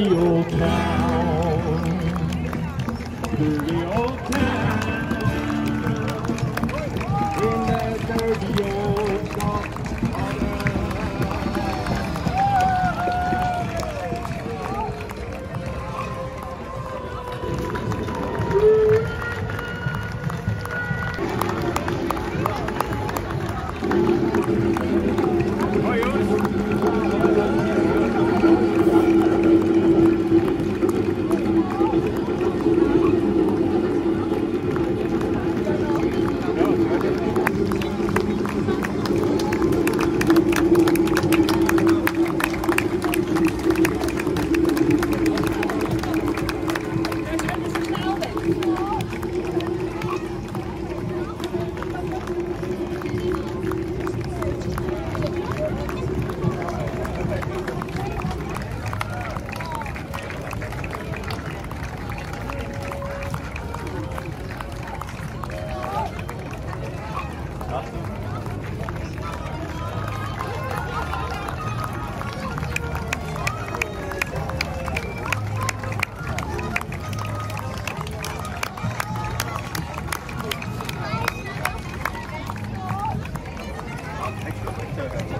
You. はい。